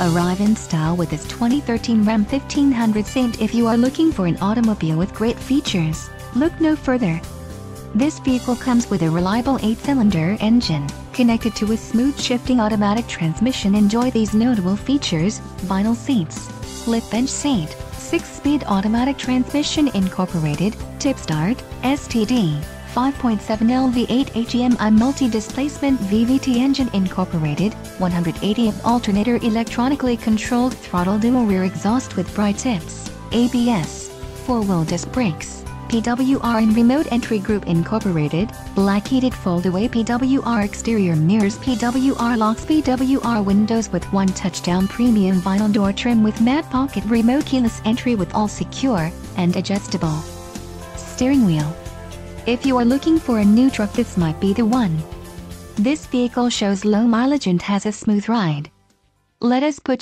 Arrive in style with this 2013 Ram 1500 Saint if you are looking for an automobile with great features, look no further. This vehicle comes with a reliable 8-cylinder engine, connected to a smooth shifting automatic transmission. Enjoy these notable features, vinyl seats, split bench seat, 6-speed automatic transmission incorporated, tip start, STD, 5.7 LV8 HEMI multi-displacement VVT engine incorporated, 180 of alternator electronically controlled throttle dual rear exhaust with bright tips, ABS, 4-wheel disc brakes, PWR and remote entry group incorporated, black heated fold-away PWR exterior mirrors PWR locks PWR windows with one touchdown premium vinyl door trim with matte pocket remote keyless entry with all secure and adjustable. Steering wheel if you are looking for a new truck this might be the one. This vehicle shows low mileage and has a smooth ride. Let us put